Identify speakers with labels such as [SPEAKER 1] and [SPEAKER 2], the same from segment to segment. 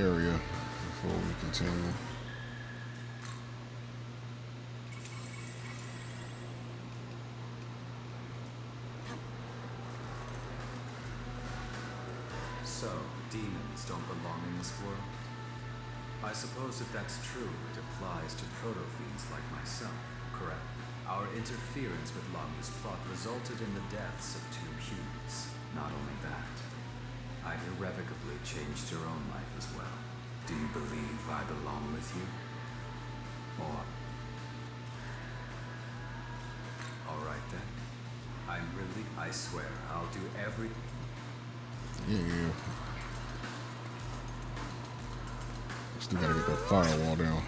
[SPEAKER 1] area before we continue.
[SPEAKER 2] So, demons don't belong in this world? I suppose if that's true, it applies to proto-fiends like myself, correct? Our interference with Lahmu's plot resulted in the deaths of two humans. Not only that, I've irrevocably changed your own life as well. Do you believe I belong with you? Or... Alright then. I'm really... I swear, I'll do everything.
[SPEAKER 1] Yeah, yeah. Still gotta get that firewall down.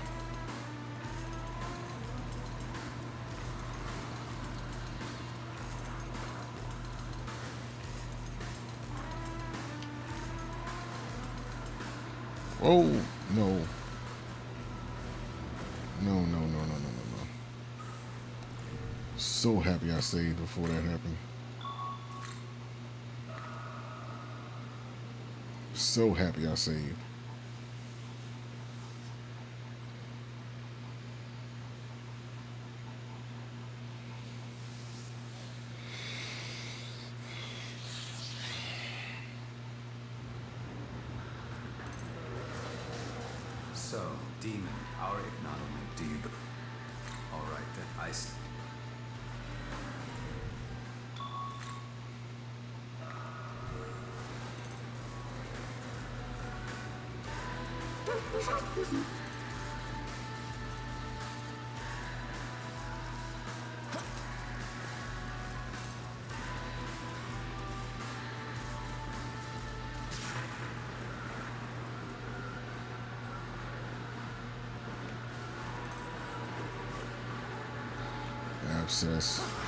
[SPEAKER 1] Oh, no. No, no, no, no, no, no, no. So happy I saved before that happened. So happy I saved. Abscess.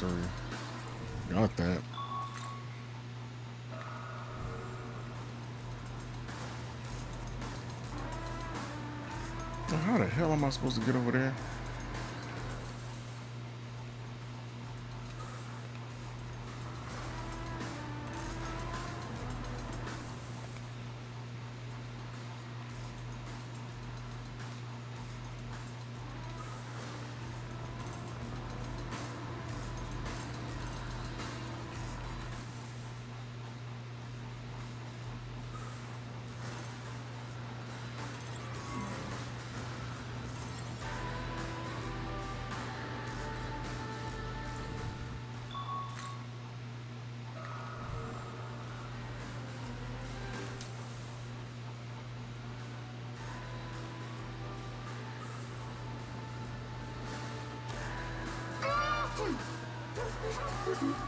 [SPEAKER 1] Master. Got that. How the hell am I supposed to get over there? The hell?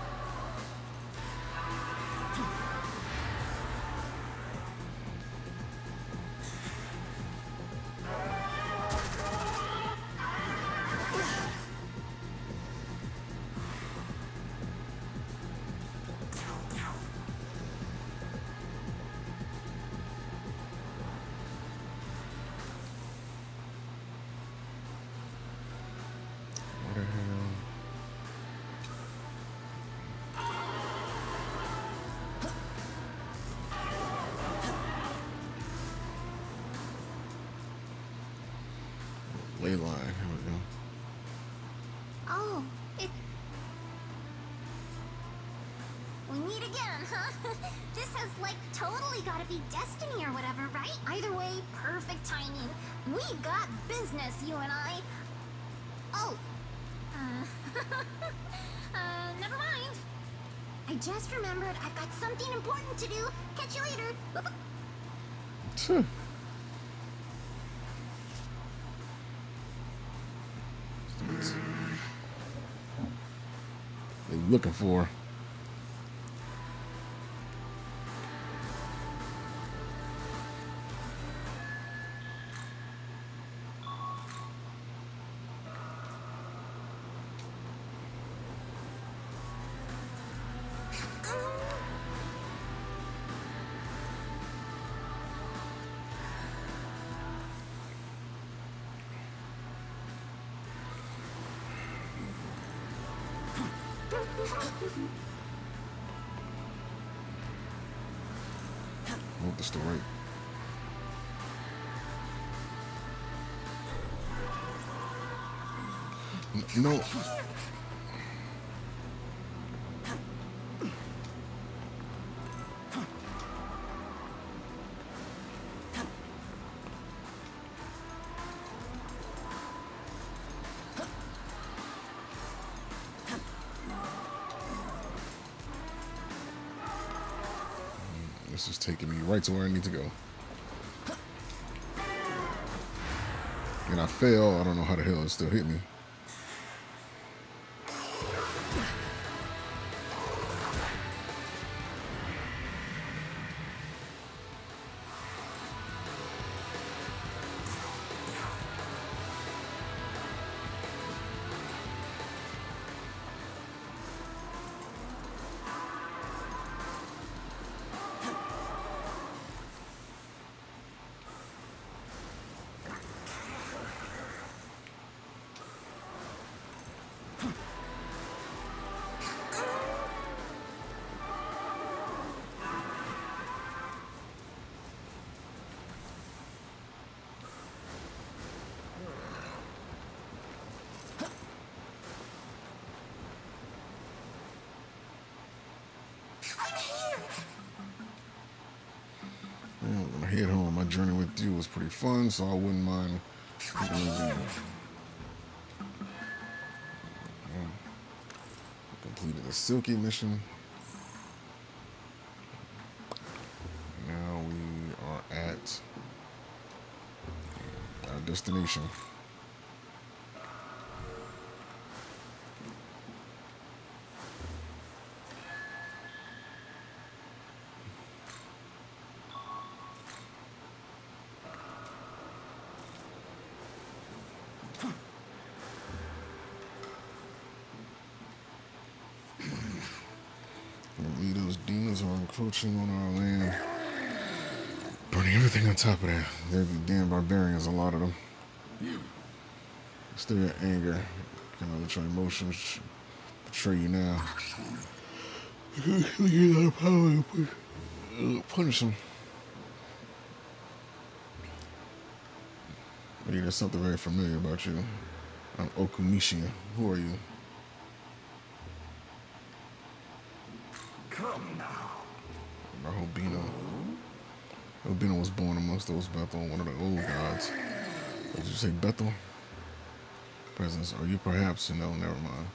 [SPEAKER 1] Ley line. Here we go.
[SPEAKER 3] Oh. It... We meet again, huh? this has, like, totally gotta be destiny or whatever, right? Either way, perfect timing. We got business, you and I. Oh. Uh, uh, never mind. I just remembered I've got something important to do. Catch you later.
[SPEAKER 1] Sure. Looking for. That's the right. N- No. Right to where I need to go. And I fail. I don't know how the hell it still hit me. Journey with you was pretty fun, so I wouldn't mind. Completed the Silky mission. Now we are at our destination. On our land. Burning everything on top of that. They're the damn barbarians, a lot of them. Still your anger. Can let your emotions betray you now. You got power punish them. Maybe there's something very familiar about you. I'm Okuninushi. Who are you?
[SPEAKER 4] Come now.
[SPEAKER 1] Rahobino. Rahobino was born amongst those Bethel, one of the old gods. Did you say Bethel? Presence. Are you perhaps? No, never mind.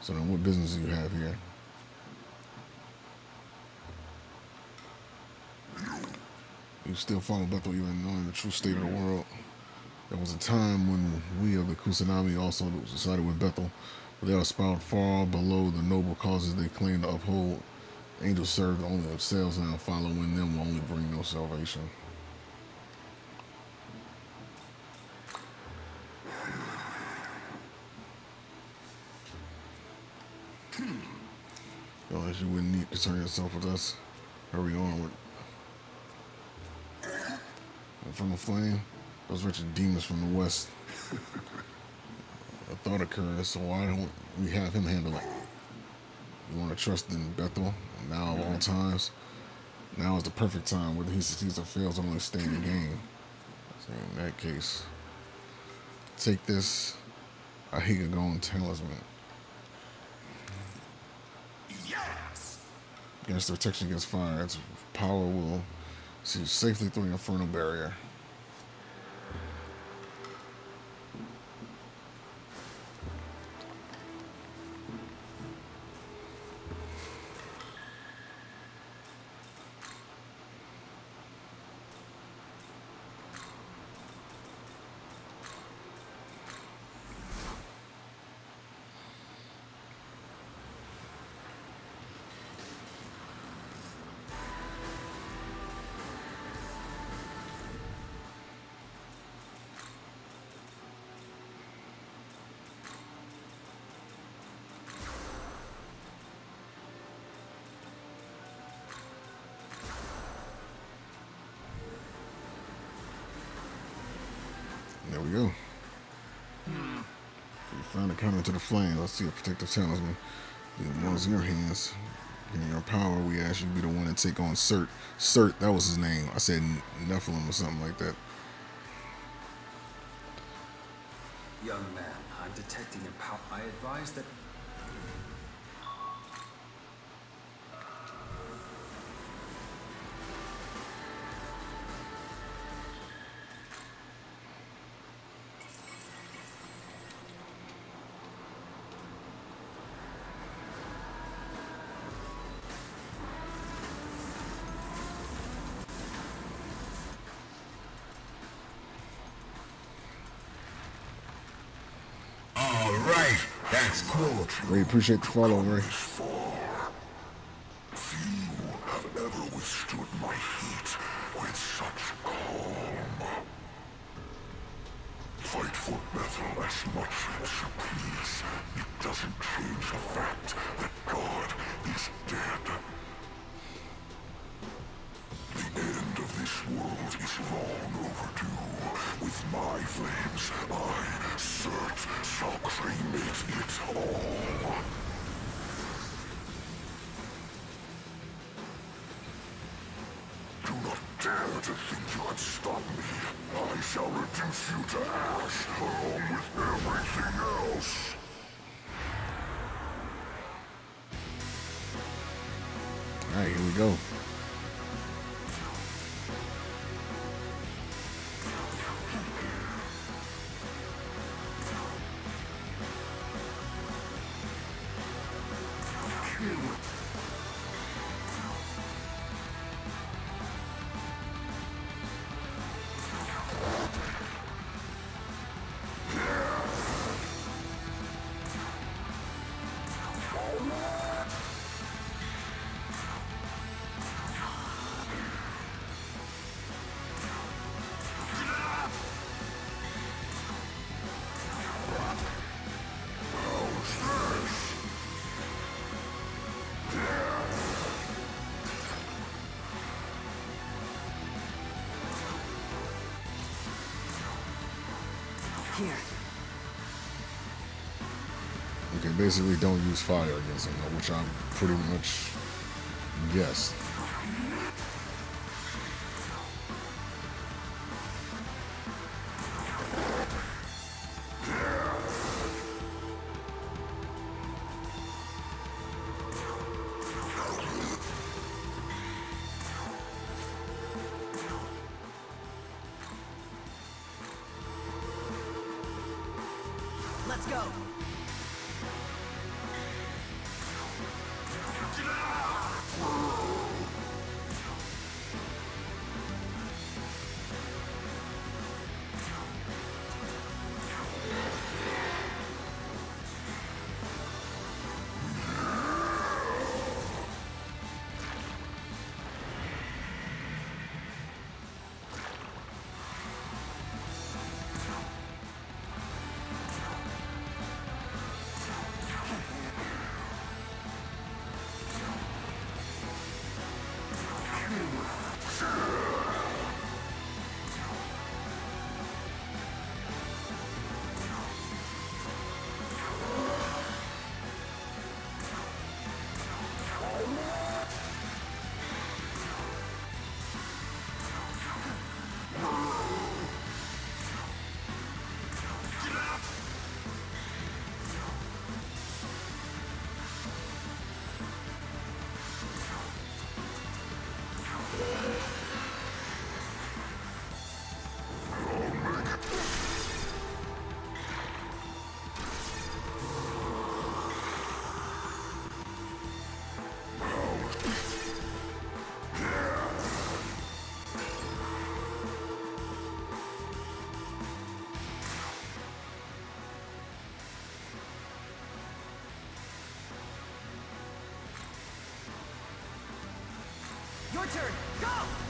[SPEAKER 1] So then what business do you have here? You still follow Bethel even knowing the true state of the world. There was a time when we of the Kusanami also sided with Bethel, but they are spiraled far below the noble causes they claim to uphold. Angels serve only themselves, and following them will only bring no salvation. Hmm. Realize you wouldn't need to turn yourself with us. Hurry onward. And from the flame, those wretched demons from the west. A thought occurs, so why don't we have him handle it? You want to trust in Bethel now Of all times. Now is the perfect time. Whether he succeeds or fails, only stay in the mm-hmm. game. So in that case, take this Ahigagon talisman. Yes. Against the protection against fire, its power will see safely through the infernal barrier. Go. You found a counter to the flame. Let's see a protective talisman. The one's in your hands. In your power, we ask you to be the one to take on Surt. Surt, that was his name. I said Nephilim or something like that.
[SPEAKER 2] Young man, I'm detecting a power. I advise that.
[SPEAKER 1] Ray, appreciate the follow, Ray.
[SPEAKER 4] It doesn't change the fact that God is dead. The end of this world is long overdue. With my flames, I, Surt, shall cremate it all. Do not dare to think you can stop me. I shall reduce you to ash along with everything else.
[SPEAKER 1] All right, here we go. Basically don't use fire against him, which I'm pretty much guessed.
[SPEAKER 5] Your turn. Go!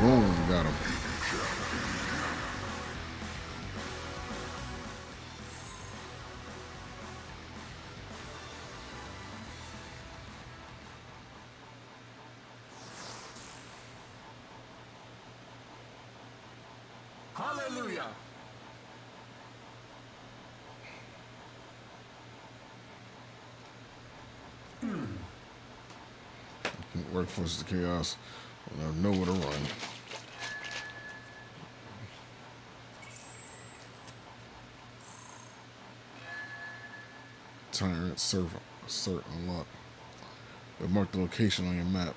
[SPEAKER 1] Boom, got him.
[SPEAKER 4] Hallelujah! Hmm.
[SPEAKER 1] Work forces the chaos. Will have nowhere to run. Tyrant serve assert unlock. Mark the location on your map.